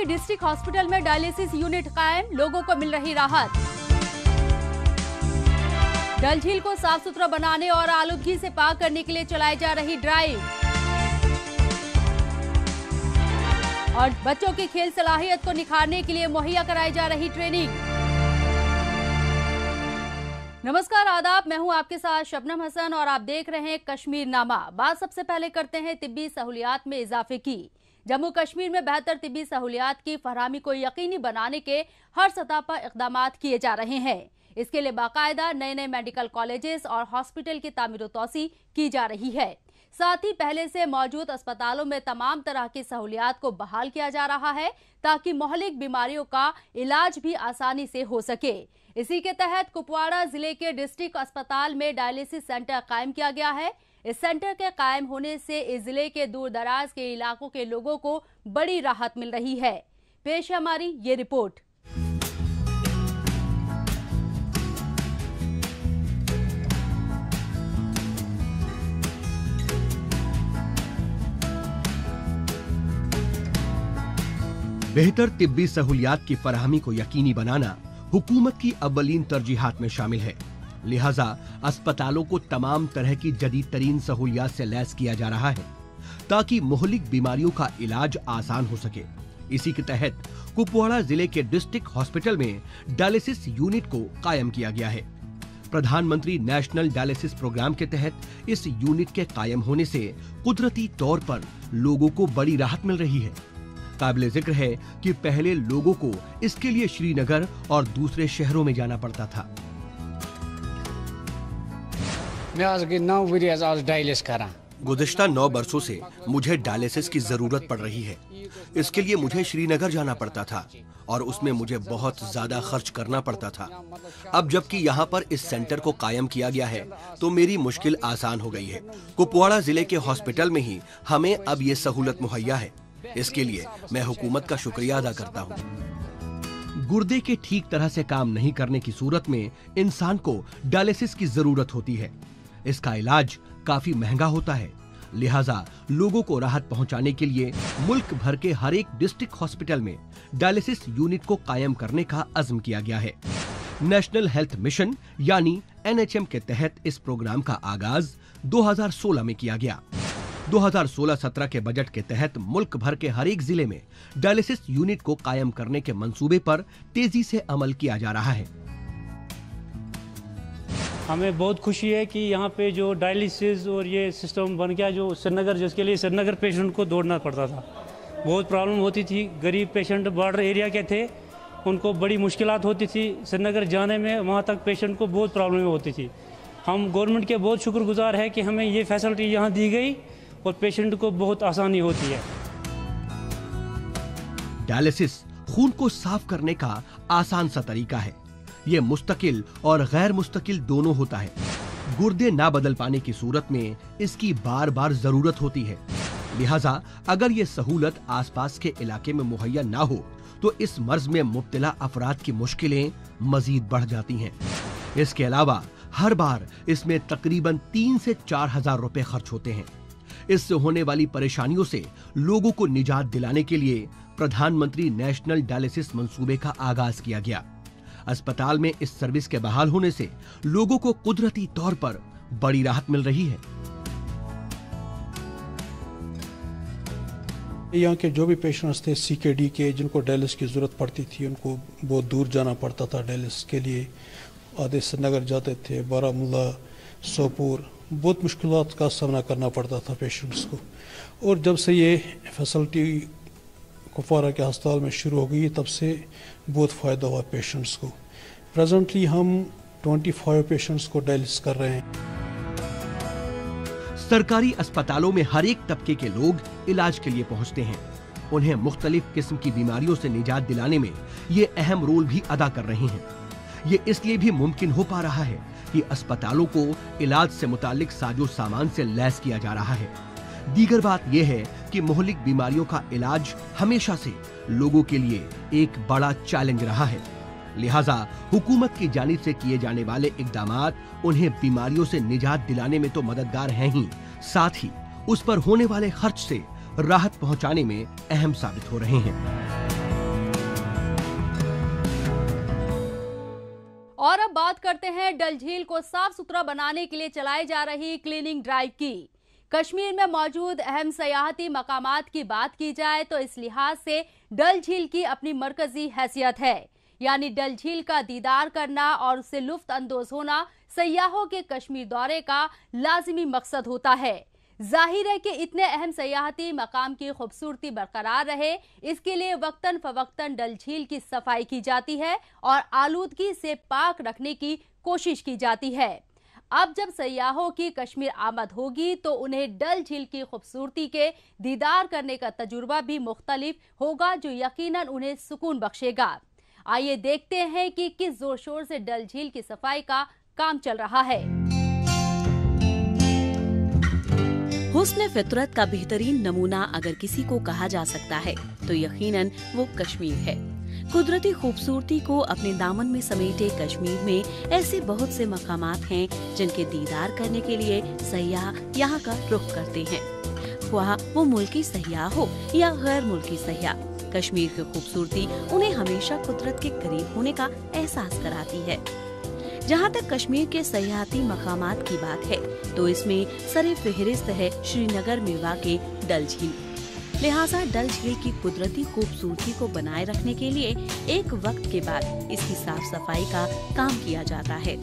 के district hospital में dialysis unit कायम, लोगों को मिल रही राहत। डल झील को साफ़ सुथरा बनाने और आलूदगी से पाक करने के लिए चलाई जा रही ड्राइव। और बच्चों की खेल सलाहियत को निखारने के लिए मुहैया कराई जा रही ट्रेनिंग। नमस्कार, आदाब, मैं हूँ आपके साथ शबनम हसन और आप देख रहे हैं कश्मीर नामा बात सबसे पहले करते हैं तिब्बी सहूलियात में इजाफे की। जम्मू कश्मीर में बेहतर तिब्बी सहूलियात की फरहमी को यकीनी बनाने के हर सतह पर इकदाम किए जा रहे हैं। इसके लिए बाकायदा नए नए मेडिकल कॉलेजेस और हॉस्पिटल की तमीर तोसी की जा रही है। साथ ही पहले से मौजूद अस्पतालों में तमाम तरह की सहूलियात को बहाल किया जा रहा है ताकि मोहलिक बीमारियों का इलाज भी आसानी से हो सके। इसी के तहत कुपवाड़ा ज़िले के डिस्ट्रिक्ट अस्पताल में डायलिसिस सेंटर कायम किया गया है। इस सेंटर के कायम होने से इस ज़िले के दूर दराज के इलाकों के लोगों को बड़ी राहत मिल रही है। पेश हमारी ये रिपोर्ट। बेहतर तिब्बी सहूलियात की फराहमी को यकीनी बनाना हुकूमत की अव्वलीन तरजीहात में शामिल है। लिहाजा अस्पतालों को तमाम तरह की जदीद तरीन सहूलियात से लैस किया जा रहा है, ताकि मोहलिक बीमारियों का इलाज आसान हो सके। इसी के तहत कुपवाड़ा ज़िले के डिस्ट्रिक्ट हॉस्पिटल में डायलिसिस यूनिट को कायम किया गया है। प्रधानमंत्री नेशनल डायलिसिस प्रोग्राम के तहत इस यूनिट के कायम होने से कुदरती तौर पर लोगों को बड़ी राहत मिल रही है। काबिल ज़िक्र है कि पहले लोगों को इसके लिए श्रीनगर और दूसरे शहरों में जाना पड़ता था। मैं नौ वरी आज डायलिस करा गुजश्ता नौ बरसों से मुझे डायलिसिस की ज़रूरत पड़ रही है। इसके लिए मुझे श्रीनगर जाना पड़ता था और उसमें मुझे बहुत ज़्यादा खर्च करना पड़ता था। अब जबकि यहाँ पर इस सेंटर को कायम किया गया है तो मेरी मुश्किल आसान हो गई है। कुपवाड़ा ज़िले के हॉस्पिटल में ही हमें अब ये सहूलत मुहैया है। इसके लिए मैं हुकूमत का शुक्रिया अदा करता हूँ। गुर्दे के ठीक तरह से काम नहीं करने की सूरत में इंसान को डायलिसिस की ज़रूरत होती है। इसका इलाज काफ़ी महँगा होता है। लिहाजा लोगों को राहत पहुँचाने के लिए मुल्क भर के हर एक डिस्ट्रिक्ट हॉस्पिटल में डायलिसिस यूनिट को कायम करने का अज़म किया गया है। नेशनल हेल्थ मिशन, यानी एनएचएम के तहत इस प्रोग्राम का आगाज़ 2016 में किया गया। 2016-17 के बजट के तहत मुल्क भर के हर एक ज़िले में डायलिसिस यूनिट को कायम करने के मंसूबे पर तेज़ी से अमल किया जा रहा है। हमें बहुत खुशी है कि यहाँ पे जो डायलिसिस और ये सिस्टम बन गया, जो श्रीनगर, जिसके लिए श्रीनगर पेशेंट को दौड़ना पड़ता था। बहुत प्रॉब्लम होती थी। गरीब पेशेंट बॉर्डर एरिया के थे। उनको बड़ी मुश्किल होती थी। श्रीनगर जाने में वहाँ तक पेशेंट को बहुत प्रॉब्लम होती थी। हम गवर्नमेंट के बहुत शुक्रगुजार है कि हमें ये फैसिलिटी यहाँ दी गई और पेशेंट को बहुत आसानी होती है। डायलिसिस खून को साफ़ करने का आसान सा तरीका है। ये मुस्तकिल और गैर मुस्तकिल दोनों होता है। गुर्दे ना बदल पाने की सूरत में इसकी बार बार ज़रूरत होती है। लिहाजा, अगर ये सहूलत आसपास के इलाके में मुहैया ना हो तो इस मर्ज में मुब्तला अफराद की मुश्किलें मजीद बढ़ जाती हैं। इसके अलावा, हर बार इसमें तकरीबन तीन से चार हज़ार रुपए खर्च होते हैं। इससे होने वाली परेशानियों से लोगों को निजात दिलाने के लिए प्रधानमंत्री नेशनल डायलिसिस मंसूबे का आगाज़ किया गया। अस्पताल में इस सर्विस के बहाल होने से लोगों को कुदरती तौर पर बड़ी राहत मिल रही है। यहाँ के जो भी पेशेंट्स थे सीकेडी के, जिनको डायलिस की ज़रूरत पड़ती थी, उनको बहुत दूर जाना पड़ता था डायलिस के लिए। आधे श्रीनगर जाते थे, बारामूला, सोपुर, बहुत मुश्किल का सामना करना पड़ता था पेशेंट्स को। और जब से ये फैसिलिटी कुपवारा के अस्पताल में शुरू हो गई, तब से बहुत फ़ायदा हुआ पेशेंट्स को। प्रेजेंटली हम 25 पेशेंट्स को डायलिस कर रहे हैं सरकारी अस्पतालों में हर एक तबके के लोग इलाज के लिए पहुँचते हैं। उन्हें मुख्तलिफ़ किस्म की बीमारियों से निजात दिलाने में ये अहम रोल भी अदा कर रहे हैं। ये इसलिए भी मुमकिन हो पा रहा है कि अस्पतालों को इलाज से मुतालिक साजो सामान से लैस किया जा रहा है। दीगर बात यह है कि मोहलिक बीमारियों का इलाज हमेशा से लोगों के लिए एक बड़ा चैलेंज रहा है। लिहाजा हुकूमत की जानिब से किए जाने वाले इकदाम उन्हें बीमारियों से निजात दिलाने में तो मददगार हैं ही। साथ ही, उस पर होने वाले खर्च से राहत पहुँचाने में अहम साबित हो रहे हैं। और अब बात करते हैं डल झील को साफ़ सुथरा बनाने के लिए चलाई जा रही क्लीनिंग ड्राइव की। कश्मीर में मौजूद अहम सयाहती मकामात की बात की जाए तो इस लिहाज से डल झील की अपनी मरकजी हैसियत है। यानी डल झील का दीदार करना और उससे लुफ्त अंदोज होना सयाहों के कश्मीर दौरे का लाजमी मकसद होता है। ज़ाहिर है कि इतने अहम सयाहती मकाम की खूबसूरती बरकरार रहे, इसके लिए वक्तन फवक्तन डल झील की सफ़ाई की जाती है और आलूदगी से पाक रखने की कोशिश की जाती है। अब जब सयाहों की कश्मीर आमद होगी तो उन्हें डल झील की खूबसूरती के दीदार करने का तजुर्बा भी मुख्तलिफ़ होगा, जो यकीनन उन्हें सुकून बख्शेगा। आइए देखते हैं कि किस ज़ोर शोर से डल झील की सफ़ाई का काम चल रहा है। हुस्न फितरत का बेहतरीन नमूना अगर किसी को कहा जा सकता है तो यकीनन वो कश्मीर है। कुदरती खूबसूरती को अपने दामन में समेटे कश्मीर में ऐसे बहुत से मकाम हैं, जिनके दीदार करने के लिए सयाह यहाँ का रुख करते हैं। वहाँ वो मुल्की सयाह हो या गैर मुल्की सयाह कश्मीर की खूबसूरती उन्हें हमेशा कुदरत के करीब होने का एहसास कराती है। जहाँ तक कश्मीर के सयाहती मकामात की बात है तो इसमें सरे फहरिस्त है श्रीनगर में वाक़ डल झील। लिहाजा डल झील की कुदरती खूबसूरती को बनाए रखने के लिए एक वक्त के बाद इसकी साफ़ सफ़ाई का काम किया जाता है।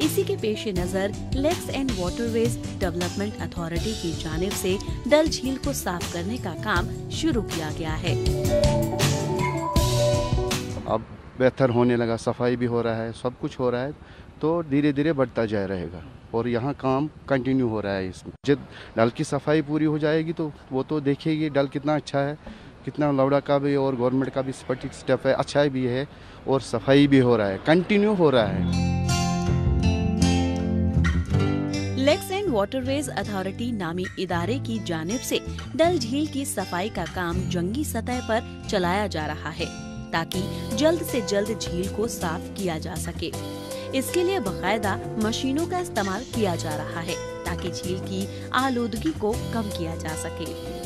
इसी के पेश नज़र lakes and waterways development authority की जानब से डल झील को साफ़ करने का काम शुरू किया गया है। अब बेहतर होने लगा, सफ़ाई भी हो रहा है, सब कुछ हो रहा है तो धीरे धीरे बढ़ता जा रहेगा और यहाँ काम कंटिन्यू हो रहा है इसमें। जब डल की सफ़ाई पूरी हो जाएगी तो वो तो देखेगी डल कितना अच्छा है, कितना लौड़ा का भी और गवर्नमेंट का भी स्पटिक स्टेप है अच्छा भी है और सफ़ाई भी हो रहा है कंटिन्यू हो रहा है। लेक्स एंड वाटरवेज अथॉरिटी नामी इदारे की जानब से डल झील की सफ़ाई का काम जंगी सतह पर चलाया जा रहा है, ताकि जल्द से जल्द झील को साफ़ किया जा सके। इसके लिए बकायदा मशीनों का इस्तेमाल किया जा रहा है, ताकि झील की आलूदगी को कम किया जा सके।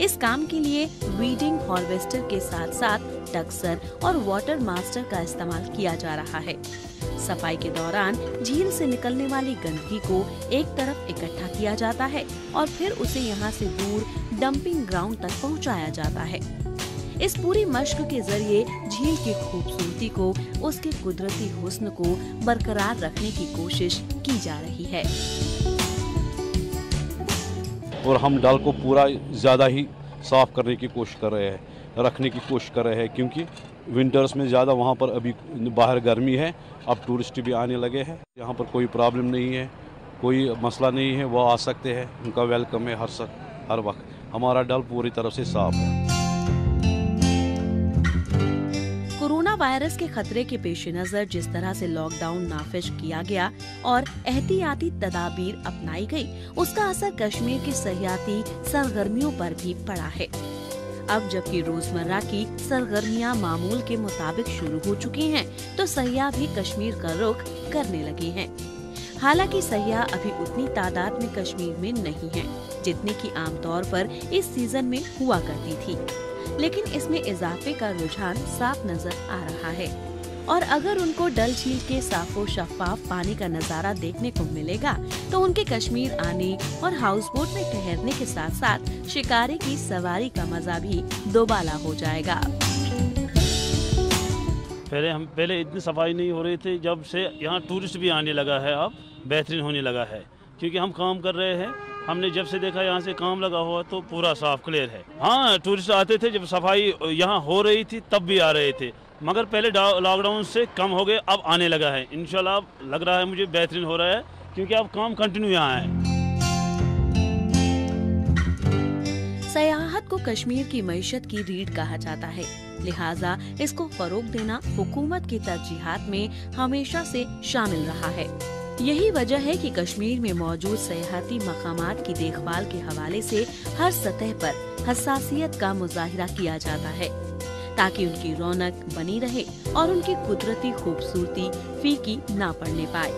इस काम के लिए वीडिंग हार्वेस्टर के साथ साथ टक्सर और वाटर मास्टर का इस्तेमाल किया जा रहा है। सफ़ाई के दौरान झील से निकलने वाली गंदगी को एक तरफ़ इकट्ठा किया जाता है और फिर उसे यहाँ से दूर डंपिंग ग्राउंड तक पहुँचाया जाता है। इस पूरी मश्क के ज़रिए झील की खूबसूरती को, उसके कुदरती हुस्न को बरकरार रखने की कोशिश की जा रही है। और हम डल को पूरा ज़्यादा ही साफ़ करने की कोशिश कर रहे हैं, रखने की कोशिश कर रहे हैं, क्योंकि विंटर्स में ज़्यादा वहाँ पर अभी बाहर गर्मी है, अब टूरिस्ट भी आने लगे हैं, यहाँ पर कोई प्रॉब्लम नहीं है, कोई मसला नहीं है वह आ सकते हैं, उनका वेलकम है हर सक, हर वक्त। हमारा डल पूरी तरह से साफ़ है। वायरस के खतरे के पेश नज़र जिस तरह से लॉकडाउन नाफिज किया गया और एहतियाती तदाबीर अपनाई गई, उसका असर कश्मीर की सयाती सरगर्मियों पर भी पड़ा है। अब जबकि रोज़मर्रा की सरगर्मियाँ मामूल के मुताबिक शुरू हो चुकी हैं, तो सयाह भी कश्मीर का रुख करने लगे हैं। हालाँकि सयाह अभी उतनी तादाद में कश्मीर में नहीं है जितनी की आमतौर पर इस सीज़न में हुआ करती थी। लेकिन इसमें इजाफे का रुझान साफ़ नज़र आ रहा है। और अगर उनको डल झील के साफो शफाफ पानी का नज़ारा देखने को मिलेगा तो उनके कश्मीर आने और हाउस बोट में ठहरने के साथ साथ शिकारी की सवारी का मज़ा भी दोबाला हो जाएगा। पहले हम, पहले इतनी सफ़ाई नहीं हो रही थी, जब से यहाँ टूरिस्ट भी आने लगा है अब, बेहतरीन होने लगा है, क्योंकि हम काम कर रहे हैं। हमने जब से देखा यहाँ से काम लगा हुआ तो पूरा साफ़ क्लियर है। हाँ टूरिस्ट आते थे, जब सफ़ाई यहाँ हो रही थी, तब भी आ रहे थे। मगर पहले लॉकडाउन से कम हो गए, अब आने लगा है। इनशाला लग रहा है मुझे बेहतरीन हो रहा है, क्योंकि अब काम कंटिन्यू यहाँ है। सयाहत को कश्मीर की मीशत की रीढ़ कहा जाता है। लिहाजा इसको फरोग देना हुकूमत की तरजीहत में हमेशा से शामिल रहा है। यही वजह है कि कश्मीर में मौजूद सयाहती मकाम की देखभाल के हवाले से हर सतह पर हसासियत का मुजाहरा किया जाता है, ताकि उनकी रौनक बनी रहे और उनकी कुदरती खूबसूरती फीकी ना पड़ने पाए।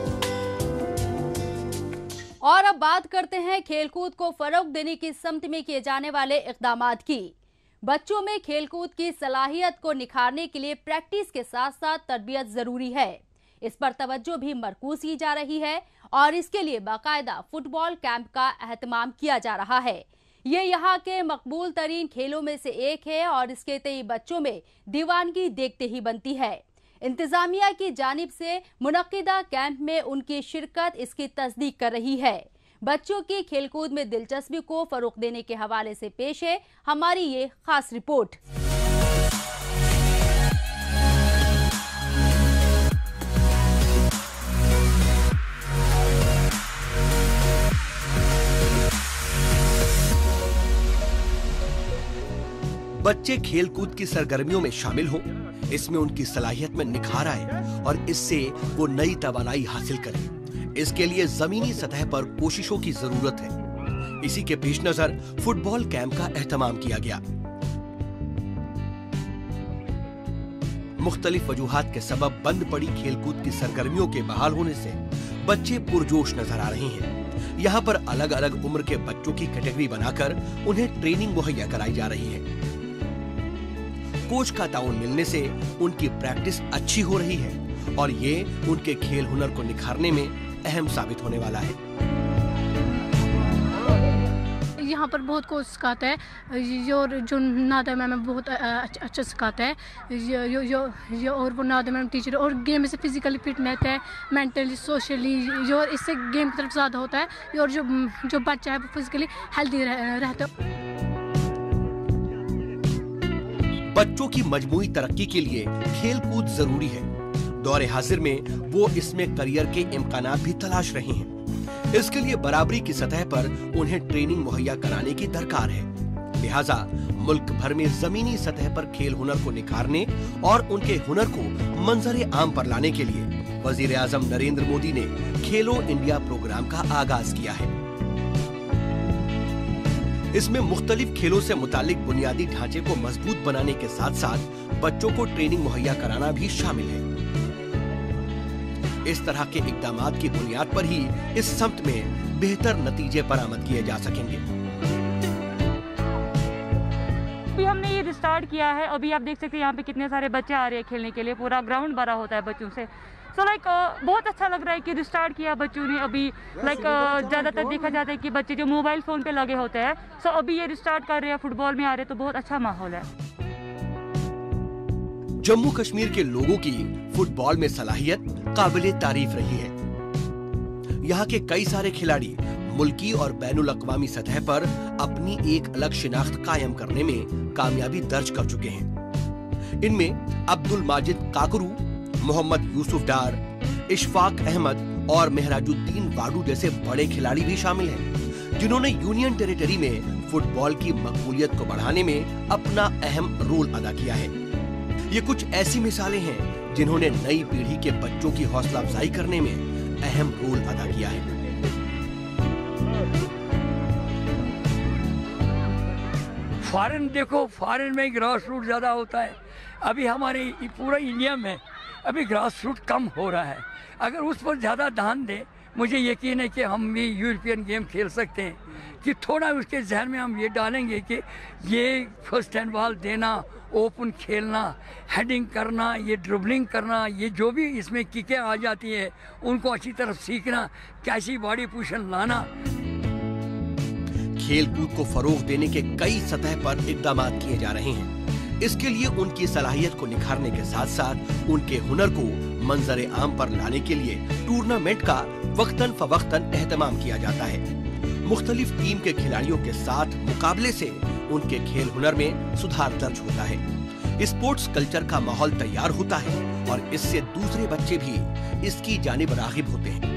और अब बात करते हैं खेलकूद को फरोग देने की समत में किए जाने वाले इकदाम की। बच्चों में खेलकूद की सलाहियत को निखारने के लिए प्रैक्टिस के साथ साथ तरबियत ज़रूरी है। इस पर तवज्जो भी मरकूज की जा रही है और इसके लिए बाकायदा फुटबॉल कैंप का अहतमाम किया जा रहा है। ये यहाँ के मकबूल तरीन खेलों में से एक है और इसके तई बच्चों में दीवानगी देखते ही बनती है। इंतजामिया की जानब से मुनदा कैंप में उनकी शिरकत इसकी तस्दीक कर रही है। बच्चों की खेलकूद में दिलचस्पी को फरोग देने के हवाले से पेश है हमारी ये खास रिपोर्ट। बच्चे खेलकूद की सरगर्मियों में शामिल हों। इसमें उनकी सलाहियत में निखार आए और इससे वो नई तवानाई हासिल करें। इसके लिए जमीनी सतह पर कोशिशों की ज़रूरत है। इसी के पेश नज़र फुटबॉल कैंप का एहतमाम किया गया। मुख्तलिफ़ वजूहत के सबब बंद पड़ी खेलकूद की सरगर्मियों के बहाल होने से बच्चे पुरजोश नज़र आ रहे हैं। यहाँ पर अलग अलग उम्र के बच्चों की कैटेगरी बनाकर उन्हें ट्रेनिंग मुहैया कराई जा रही है। कोच का ताउन मिलने से उनकी प्रैक्टिस अच्छी हो रही है और ये उनके खेल हुनर को निखारने में अहम साबित होने वाला है। यहाँ पर बहुत कोच सिखाता है। जो जो नादा मैम बहुत अच्छा, अच्छा सिखाता है। यो यो यो, और वो नादा मैम टीचर और गेम से फिजिकली फिट रहता है मेंटली सोशली जो इससे गेम की तरफ़ ज़्यादा होता है। और जो जो बच्चा है वो फिजिकली हेल्दी रहता है। बच्चों की मजमुई तरक्की के लिए खेल कूद ज़रूरी है। दौरे हाजिर में वो इसमें करियर के इम्कान भी तलाश रहे हैं। इसके लिए बराबरी की सतह पर उन्हें ट्रेनिंग मुहैया कराने की दरकार है। लिहाजा मुल्क भर में जमीनी सतह पर खेल हुनर को निखारने और उनके हुनर को मंजर आम पर लाने के लिए वज़ीर आज़म नरेंद्र मोदी ने खेलो इंडिया प्रोग्राम का आगाज़ किया है। इसमें मुख्तलिफ़ खेलों से मुतालिक बुनियादी ढांचे को मज़बूत बनाने के साथ साथ बच्चों को ट्रेनिंग मुहैया कराना भी शामिल है। इस तरह के इकदाम की बुनियाद पर ही इस समत में बेहतर नतीजे बरामद किए जा सकेंगे। अभी हमने ये स्टार्ट किया है। अभी आप देख सकते हैं यहाँ पे कितने सारे बच्चे आ रहे हैं खेलने के लिए। पूरा ग्राउंड भरा होता है बच्चों से। सो लाइक uh, बहुत अच्छा लग रहा है कि रिस्टार्ट किया बच्चों ने अभी लाइक uh, ज़्यादातर देखा जाता है कि बच्चे जो मोबाइल फ़ोन पे लगे होते हैं सो so, अभी ये रिस्टार्ट कर रहे हैं फुटबॉल में आ रहे हैं तो बहुत अच्छा माहौल है। जम्मू कश्मीर के लोगों की फुटबॉल में सलाहियत काबिल तारीफ़ रही है। यहाँ के कई सारे खिलाड़ी मुल्की और बैन अवी सतह पर अपनी एक अलग शिनाख्त कायम करने में कामयाबी दर्ज कर चुके हैं। इनमें अब्दुल माजिद काकरू मोहम्मद यूसुफ डार, इशफाक अहमद और मेहराजुद्दीन वाडू जैसे बड़े खिलाड़ी भी शामिल हैं, जिन्होंने यूनियन टेरिटरी में फुटबॉल की मकबूलियत को बढ़ाने में अपना अहम रोल अदा किया है। ये कुछ ऐसी मिसालें हैं जिन्होंने नई पीढ़ी के बच्चों की हौसला अफजाई करने में अहम रोल अदा किया है। फॉरेन देखो, फॉरेन में ग्रास रूट ज़्यादा होता है। अभी हमारे पूरा इंडिया में अभी ग्रास रूट कम हो रहा है। अगर उस पर ज़्यादा ध्यान दें, मुझे यकीन है कि हम भी यूरोपियन गेम खेल सकते हैं। कि थोड़ा उसके जहन में हम ये डालेंगे कि ये फ़र्स्ट हैंड बॉल देना ओपन खेलना हेडिंग करना, ये ड्रिबलिंग करना, ये जो भी इसमें किकें आ जाती है, उनको अच्छी तरफ़ सीखना, कैसी बॉडी पोजिशन लाना। खेल कूद को फरोग देने के कई सतह पर इकदाम किए जा रहे हैं। इसके लिए उनकी सलाहियत को निखारने के साथ साथ उनके हुनर को मंजर आम पर लाने के लिए टूर्नामेंट का वक्तन फवक्तन एहतमाम किया जाता है। मुख्तलिफ़ टीम के खिलाड़ियों के साथ मुकाबले से उनके खेल हुनर में सुधार दर्ज होता है। स्पोर्ट्स कल्चर का माहौल तैयार होता है और इससे दूसरे बच्चे भी इसकी जानब रागिब होते हैं।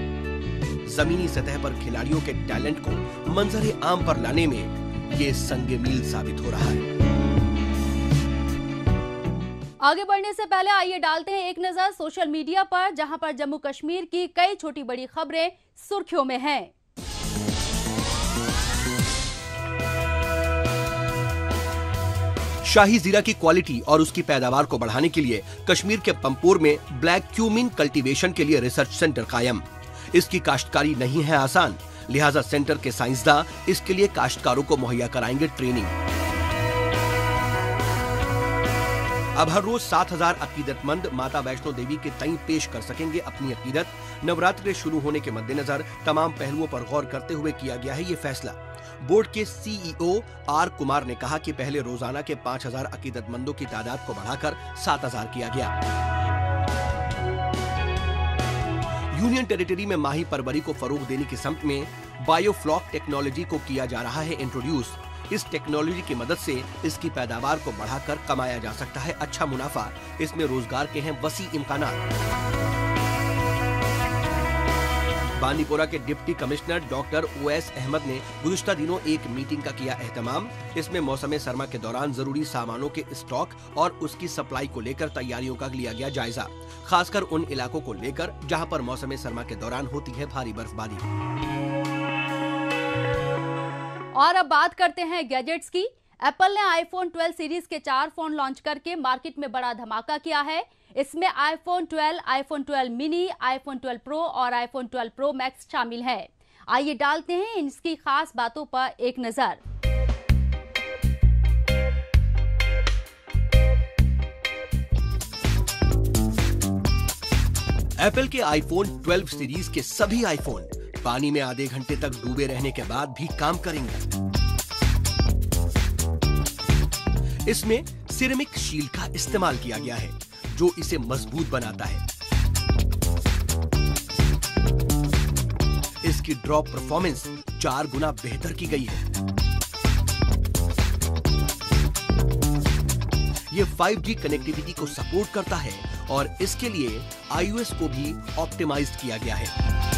जमीनी सतह पर खिलाड़ियों के टैलेंट को मंजर आम पर लाने में ये संग मील साबित हो रहा है। आगे बढ़ने से पहले आइए डालते हैं एक नज़र सोशल मीडिया पर, जहाँ पर जम्मू कश्मीर की कई छोटी बड़ी खबरें सुर्खियों में हैं। शाही जीरा की क्वालिटी और उसकी पैदावार को बढ़ाने के लिए कश्मीर के पंपोर में ब्लैक क्यूमिन कल्टीवेशन के लिए रिसर्च सेंटर कायम इसकी काश्तकारी नहीं है आसान, लिहाजा सेंटर के साइंसदा इसके लिए काश्तकारों को मुहैया कराएँगे ट्रेनिंग अब हर रोज 7000 अकीदतमंद माता वैष्णो देवी के तई पेश कर सकेंगे अपनी अकीदत। नवरात्र शुरू होने के मद्देनजर तमाम पहलुओं पर गौर करते हुए किया गया है ये फैसला। बोर्ड के सीईओ आर कुमार ने कहा कि पहले रोज़ाना के 5000 अकीदतमंदों की तादाद को बढ़ाकर 7000 किया गया। यूनियन टेरिटरी में माही परवरी को फरोग देने की सम्त में बायोफ्लॉक टेक्नोलॉजी को किया जा रहा है इंट्रोड्यूस। इस टेक्नोलॉजी की मदद से इसकी पैदावार को बढ़ाकर कमाया जा सकता है। अच्छा मुनाफा। इसमें रोज़गार के हैं वसी इम्कान बांदीपोरा के deputy commissioner doctor O S Ahmad ने गुजश्ता दिनों एक मीटिंग का किया एहतमाम। इसमें मौसम सरमा के दौरान ज़रूरी सामानों के स्टॉक और उसकी सप्लाई को लेकर तैयारियों का लिया गया जायजा, खासकर उन इलाकों को लेकर जहाँ पर मौसम सरमा के दौरान होती है भारी बर्फबारी। और अब बात करते हैं गैजेट्स की। एप्पल ने आईफोन 12 सीरीज़ के चार फ़ोन लॉन्च करके मार्केट में बड़ा धमाका किया है। इसमें iPhone 12, iPhone 12 mini iPhone 12 pro और आईफोन 12 प्रो मैक्स शामिल है। आइए डालते हैं इसकी खास बातों पर एक नज़र। एप्पल के आईफोन 12 सीरीज़ के सभी आईफोन पानी में आधे घंटे तक डूबे रहने के बाद भी काम करेंगे। इसमें सिरेमिक शील का इस्तेमाल किया गया है, जो इसे मज़बूत बनाता है। इसकी ड्रॉप परफॉर्मेंस चार गुना बेहतर की गई है। ये 5G कनेक्टिविटी को सपोर्ट करता है और इसके लिए iOS को भी ऑप्टिमाइज किया गया है।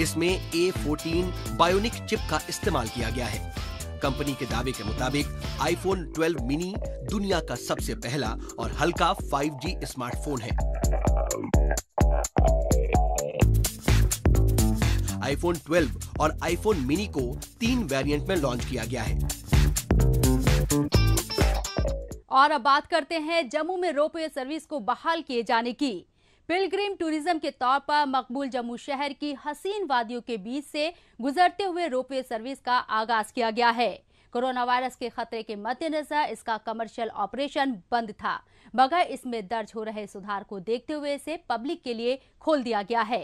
इसमें A14 बायोनिक चिप का इस्तेमाल किया गया है। कंपनी के दावे के मुताबिक आईफोन 12 मिनी दुनिया का सबसे पहला और हल्का 5G स्मार्टफ़ोन है। आईफोन 12 और आईफोन मिनी को तीन वेरिएंट में लॉन्च किया गया है। और अब बात करते हैं जम्मू में रोपवे सर्विस को बहाल किए जाने की। पिलग्रिम टूरिज़्म के तौर पर मकबूल जम्मू शहर की हसीन वादियों के बीच से गुजरते हुए रोपवे सर्विस का आगाज़ किया गया है। कोरोना वायरस के खतरे के मद्देनजर इसका कमर्शियल ऑपरेशन बंद था, मगर इसमें दर्ज हो रहे सुधार को देखते हुए इसे पब्लिक के लिए खोल दिया गया है।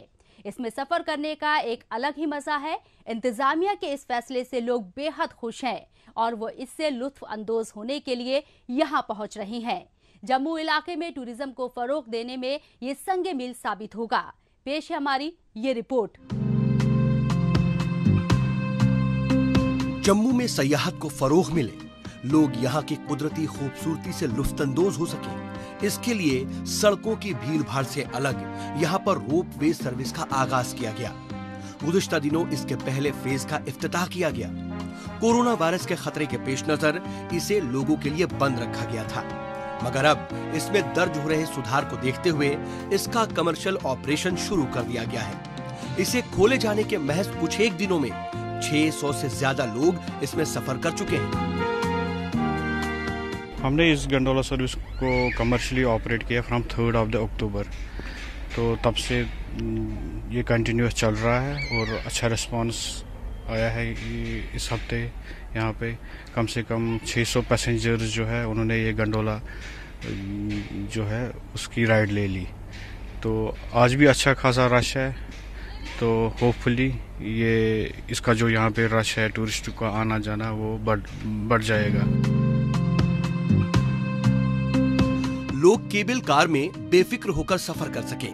इसमें सफ़र करने का एक अलग ही मज़ा है। इंतजामिया के इस फैसले से लोग बेहद खुश हैं और वो इससे लुत्फ अंदोज होने के लिए यहाँ पहुँच रही हैं। जम्मू इलाके में टूरिज़्म को फरोग देने में ये संगे मील साबित होगा। पेश है हमारी ये रिपोर्ट। जम्मू में सयाहत को फरोग मिले। लोग यहाँ की कुदरती खूबसूरती से लुफ्तंदोज हो सके। इसके लिए सड़कों की भीड़ भाड़ से अलग यहाँ पर रोप वे सर्विस का आगाज़ किया गया। गुजश्ता दिनों इसके पहले फ़ेज़ का इफ्तिताह किया गया। कोरोना वायरस के खतरे के पेश नज़र इसे लोगों के लिए बंद रखा गया था। मगर अब इसमें दर्ज हो रहे सुधार को देखते हुए इसका कमर्शियल ऑपरेशन शुरू कर दिया गया है। इसे खोले जाने के महज कुछ एक दिनों में 600 से ज़्यादा लोग इसमें सफ़र कर चुके हैं। हमने इस गंडोला सर्विस को कमर्शियली ऑपरेट किया from third of the October तो तब से ये कंटिन्यूस चल रहा है और अच्छा रिस्पांस आया है इस हफ़्ते यहाँ पे कम से कम 600 पैसेंजर्स जो है, उन्होंने ये गंडोला जो है, उसकी राइड ले ली। तो आज भी अच्छा खासा रश है। तो होपफुली ये, इसका जो यहाँ पे रश है, टूरिस्ट का आना जाना वो बढ़ बढ़ जाएगा। लोग केबल कार में बेफिक्र होकर सफ़र कर सके।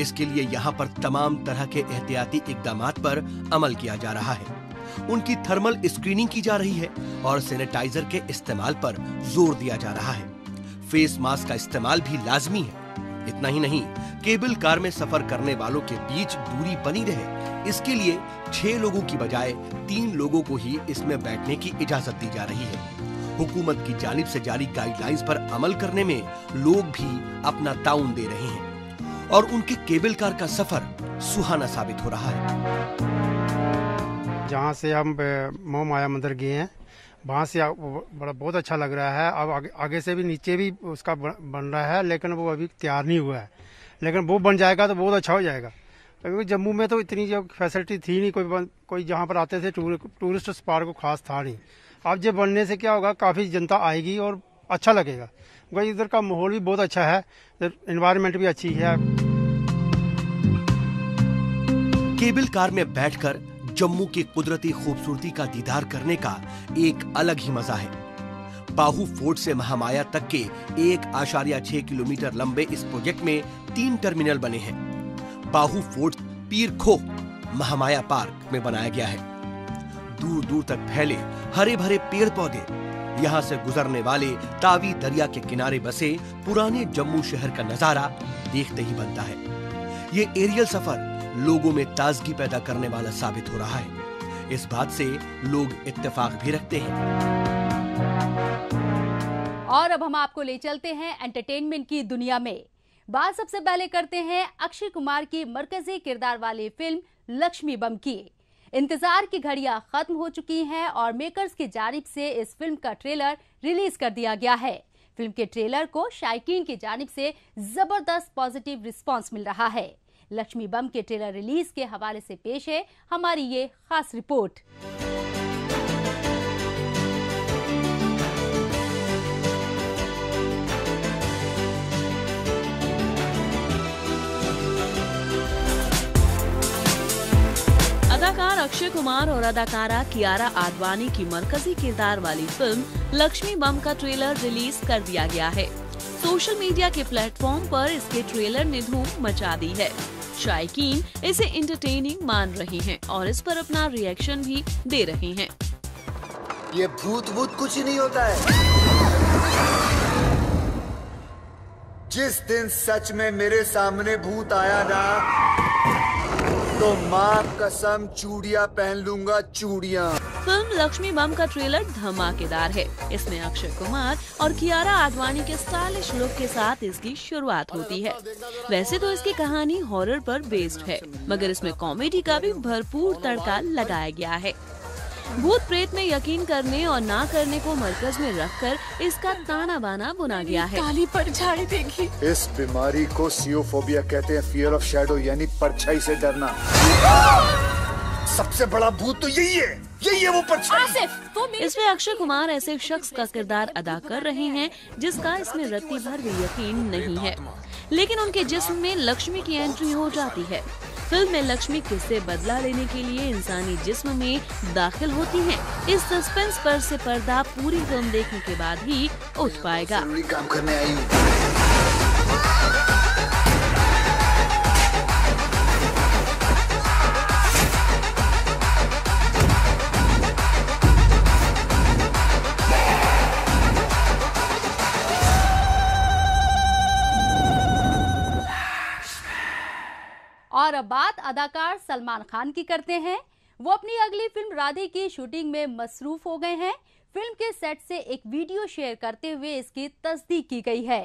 इसके लिए यहाँ पर तमाम तरह के एहतियाती इकदाम पर अमल किया जा रहा है। उनकी थर्मल स्क्रीनिंग की जा रही है और सैनिटाइजर के इस्तेमाल पर ज़ोर दिया जा रहा है। फेस मास्क का इस्तेमाल भी लाजमी है। इतना ही नहीं, केबल कार में सफ़र करने वालों के बीच दूरी बनी रहे। इसके लिए छह लोगों की बजाय तीन लोगों को ही इसमें बैठने की इजाज़त दी जा रही है। हुकूमत की जानिब से जारी गाइडलाइंस पर अमल करने में लोग भी अपना ताउन दे रहे हैं। और उनके केबल कार का सफ़र सुहाना साबित हो रहा है। जहाँ से हम मोह माया मंदिर गए हैं वहाँ से बड़ा बहुत अच्छा लग रहा है। अब आगे, आगे से भी नीचे भी उसका बन रहा है लेकिन वो अभी तैयार नहीं हुआ है। लेकिन वो बन जाएगा तो बहुत अच्छा हो जाएगा। क्योंकि जम्मू में तो इतनी जो फैसिलिटी थी नहीं कोई कोई जहाँ पर आते थे टूर, टूरिस्ट स्पॉट को खास था नहीं। अब जब बनने से क्या होगा काफ़ी जनता आएगी और अच्छा लगेगा। क्योंकि इधर का माहौल भी बहुत अच्छा है इन्वायरमेंट भी अच्छी है। केबल कार में बैठकर जम्मू की कुदरती खूबसूरती का दीदार करने का एक अलग ही मज़ा है। बाहू फोर्ट से महामाया तक के एक आशारिया छह किलोमीटर लंबे इस प्रोजेक्ट में तीन टर्मिनल बने हैं। बाहू फोर्ट पीर खो महामाया पार्क में बनाया गया है। दूर दूर तक फैले हरे भरे पेड़ पौधे यहाँ से गुजरने वाले तावी दरिया के किनारे बसे पुराने जम्मू शहर का नज़ारा देखते ही बनता है। ये एरियल सफ़र लोगों में ताजगी पैदा करने वाला साबित हो रहा है। इस बात से लोग इत्तेफाक भी रखते हैं। और अब हम आपको ले चलते हैं एंटरटेनमेंट की दुनिया में। बात सबसे पहले करते हैं अक्षय कुमार की मरकजी किरदार वाली फ़िल्म लक्ष्मी बम की। इंतज़ार की घड़ियाँ खत्म हो चुकी हैं और मेकर्स की जानिब से इस फ़िल्म का ट्रेलर रिलीज़ कर दिया गया है। फ़िल्म के ट्रेलर को शायकीन की जानिब से ज़बरदस्त पॉजिटिव रिस्पांस मिल रहा है। लक्ष्मी बम के ट्रेलर रिलीज़ के हवाले से पेश है हमारी ये खास रिपोर्ट। अदाकार अक्षय कुमार और अदाकारा कियारा आडवाणी की मरकजी किरदार वाली फ़िल्म लक्ष्मी बम का ट्रेलर रिलीज़ कर दिया गया है। सोशल मीडिया के प्लेटफॉर्म पर इसके ट्रेलर ने धूम मचा दी है। शायकीन इसे इंटरटेनिंग मान रहे हैं और इस पर अपना रिएक्शन भी दे रहे हैं। ये भूत भूत कुछ नहीं होता है। जिस दिन सच में मेरे सामने भूत आया ना तो माँ कसम चूड़िया पहन लूँगा चूड़िया। फ़िल्म लक्ष्मी बम का ट्रेलर धमाकेदार है। इसमें अक्षय कुमार और कियारा आडवाणी के स्टाइलिश लुक के साथ इसकी शुरुआत होती है। वैसे तो इसकी कहानी हॉरर पर बेस्ड है, मगर इसमें कॉमेडी का भी भरपूर तड़का लगाया गया है। भूत प्रेत में यकीन करने और ना करने को मरकज में रखकर इसका ताना बाना बुना गया है। काली परछाई देखी। इस बीमारी को सियोफोबिया कहते हैं फियर ऑफ़ शेडो यानी परछाई से डरना। सबसे बड़ा भूत तो यही है यही है वो परछाई। इसमें अक्षय कुमार ऐसे शख्स का किरदार अदा कर रहे हैं जिसका इसमें रत्ती भर भी यकीन नहीं है। लेकिन उनके जिस्म में लक्ष्मी की एंट्री हो जाती है। फ़िल्म में लक्ष्मी किससे बदला लेने के लिए इंसानी जिस्म में दाखिल होती हैं। इस सस्पेंस पर से पर्दा पूरी फ़िल्म देखने के बाद ही उठ पाएगा काम करने आई और अब बात अदाकार सलमान खान की करते हैं। वो अपनी अगली फ़िल्म राधे की शूटिंग में मसरूफ हो गए हैं। फ़िल्म के सेट से एक वीडियो शेयर करते हुए इसकी तस्दीक की गई है।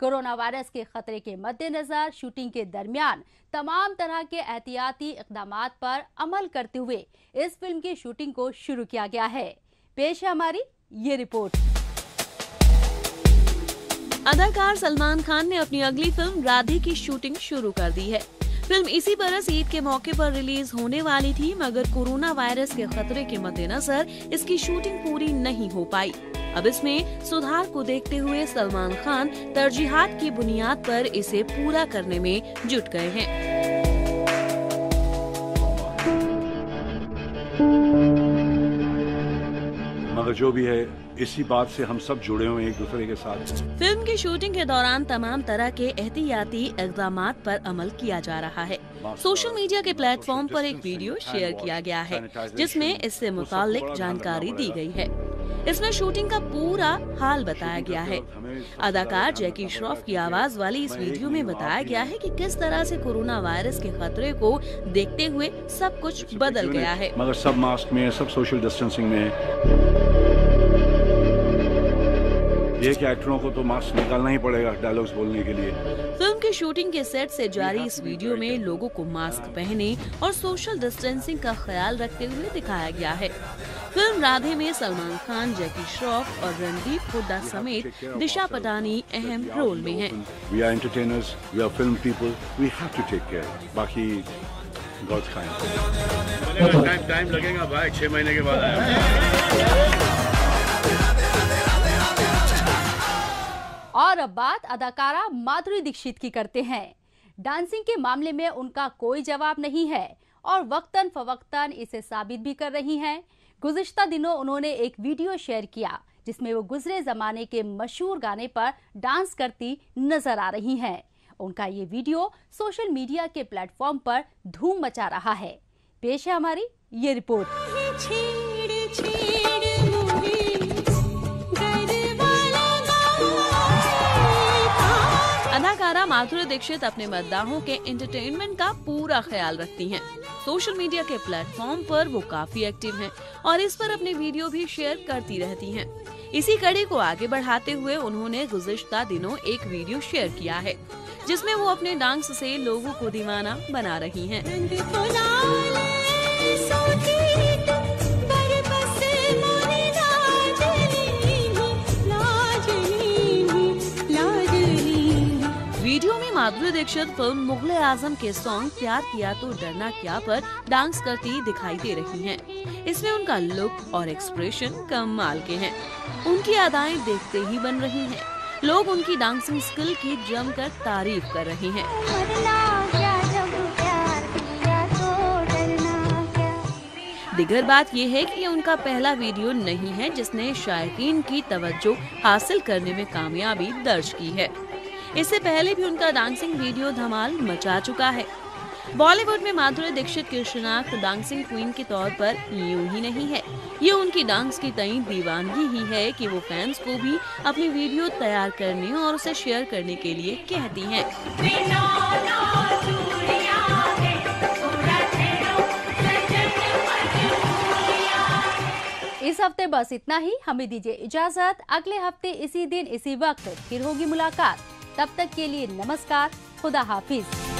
कोरोना वायरस के खतरे के मद्देनजर शूटिंग के दरमियान तमाम तरह के एहतियाती इकदाम पर अमल करते हुए इस फ़िल्म की शूटिंग को शुरू किया गया है। पेश है हमारी ये रिपोर्ट। अदाकार सलमान खान ने अपनी अगली फ़िल्म राधे की शूटिंग शुरू कर दी है। फ़िल्म इसी बरस ईद के मौके पर रिलीज़ होने वाली थी, मगर कोरोना वायरस के खतरे के मद्देनजर इसकी शूटिंग पूरी नहीं हो पाई। अब इसमें सुधार को देखते हुए सलमान खान तरजीहात की बुनियाद पर इसे पूरा करने में जुट गए हैं। मगर जो भी है इसी बात से हम सब जुड़े हुए हैं एक दूसरे के साथ। फ़िल्म की शूटिंग के दौरान तमाम तरह के एहतियाती इकदाम पर अमल किया जा रहा है। सोशल मीडिया के प्लेटफॉर्म पर एक वीडियो शेयर किया गया है जिसमें इससे मुतालिक जानकारी दी गई है। इसमें शूटिंग का पूरा हाल बताया गया है। अदाकार जैकी श्रॉफ की आवाज़ वाली इस वीडियो में बताया गया है कि किस तरह से कोरोना वायरस के खतरे को देखते हुए सब कुछ बदल गया है। मगर सब मास्क में सब सोशल डिस्टेंसिंग में है। ये कि एक्टरों को तो मास्क निकालना ही पड़ेगा डायलॉग्स बोलने के लिए। फ़िल्म की शूटिंग के सेट से जारी इस वीडियो में लोगों को मास्क पहने और सोशल डिस्टेंसिंग का ख्याल रखते हुए दिखाया गया है। फ़िल्म राधे में सलमान खान जैकी श्रॉफ और रणदीप हुड्डा समेत दिशा पटानी अहम रोल में हैं। We are entertainers we are film people we have to take care बाकी गोश्त खाएँ टाइम टाइम लगेगा भाई छह महीने के बाद आया और अब बात अदाकारा माधुरी दीक्षित की करते हैं। डांसिंग के मामले में उनका कोई जवाब नहीं है और वक्तन फवक्तन इसे साबित भी कर रही हैं। गुज़िश्ता दिनों उन्होंने एक वीडियो शेयर किया, जिसमें वो गुजरे जमाने के मशहूर गाने पर डांस करती नज़र आ रही हैं। उनका ये वीडियो सोशल मीडिया के प्लेटफॉर्म पर धूम मचा रहा है। पेश है हमारी ये रिपोर्ट। माधुरी दीक्षित अपने मद्दाहों के एंटरटेनमेंट का पूरा ख्याल रखती हैं। सोशल मीडिया के प्लेटफॉर्म पर वो काफ़ी एक्टिव हैं और इस पर अपने वीडियो भी शेयर करती रहती हैं। इसी कड़ी को आगे बढ़ाते हुए उन्होंने गुजश्ता दिनों एक वीडियो शेयर किया है, जिसमें वो अपने डांस से लोगों को दीवाना बना रही हैं। माधुरी दीक्षित फ़िल्म मुगल आज़म के सॉन्ग प्यार किया तो डरना क्या पर डांस करती दिखाई दे रही हैं। इसमें उनका लुक और एक्सप्रेशन कमाल के हैं। उनकी अदाएँ देखते ही बन रही हैं। लोग उनकी डांसिंग स्किल की जमकर तारीफ़ कर रहे हैं दिगर बात यह है कि ये उनका पहला वीडियो नहीं है जिसने शायकीन की तवज्जो हासिल करने में कामयाबी दर्ज की है इससे पहले भी उनका डांसिंग वीडियो धमाल मचा चुका है। बॉलीवुड में माधुरी दीक्षित की शिनाख्त डांसिंग क्वीन के तौर पर यूँ ही नहीं है। ये उनकी डांस की तई दीवानगी ही है कि वो फैंस को भी अपनी वीडियो तैयार करने और उसे शेयर करने के लिए कहती हैं। इस हफ़्ते बस इतना ही। हमें दीजिए इजाज़त। अगले हफ़्ते इसी दिन, इसी वक्त फिर होगी मुलाकात। तब तक के लिए नमस्कार खुदा हाफिज।